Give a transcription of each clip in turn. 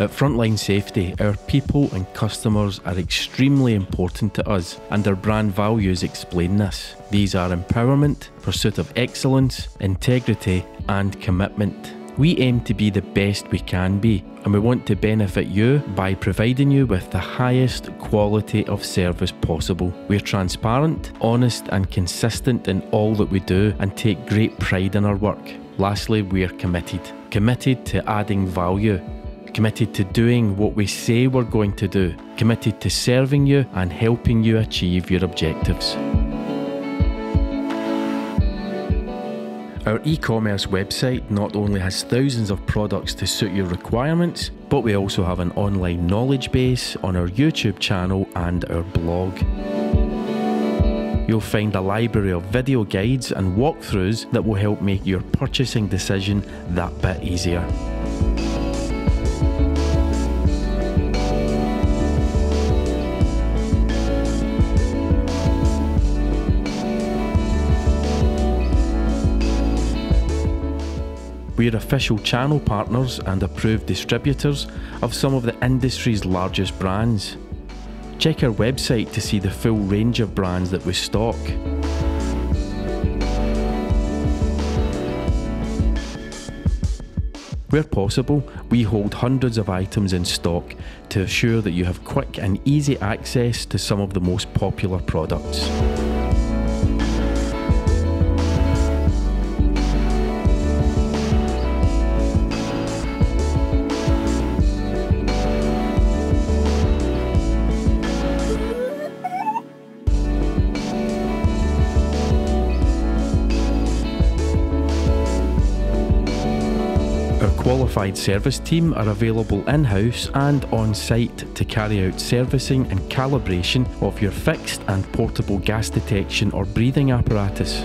At Frontline Safety, our people and customers are extremely important to us, and our brand values explain this. These are empowerment, pursuit of excellence, integrity, and commitment. We aim to be the best we can be, and we want to benefit you by providing you with the highest quality of service possible. We're transparent, honest, and consistent in all that we do and take great pride in our work. Lastly, we are committed. Committed to adding value committed to doing what we say we're going to do, committed to serving you and helping you achieve your objectives. Our e commerce website not only has thousands of products to suit your requirements, but we also have an online knowledge base on our YouTube channel and our blog. You'll find a library of video guides and walkthroughs that will help make your purchasing decision that bit easier. We are official channel partners and approved distributors of some of the industry's largest brands. Check our website to see the full range of brands that we stock. Where possible, we hold hundreds of items in stock to assure that you have quick and easy access to some of the most popular products. Qualified service team are available in-house and on-site to carry out servicing and calibration of your fixed and portable gas detection or breathing apparatus.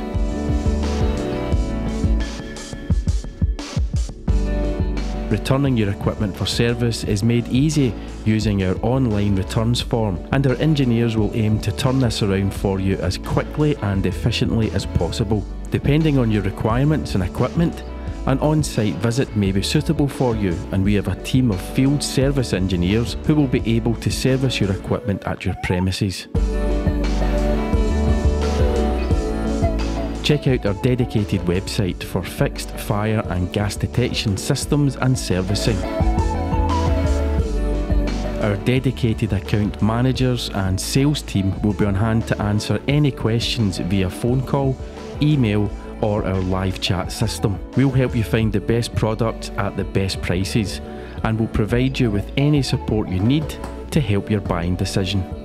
Returning your equipment for service is made easy using our online returns form, and our engineers will aim to turn this around for you as quickly and efficiently as possible. Depending on your requirements and equipment, an on site visit may be suitable for you, and we have a team of field service engineers who will be able to service your equipment at your premises. Check out our dedicated website for fixed fire and gas detection systems and servicing. Our dedicated account managers and sales team will be on hand to answer any questions via phone call, email, or our live chat system. We'll help you find the best product at the best prices and we'll provide you with any support you need to help your buying decision.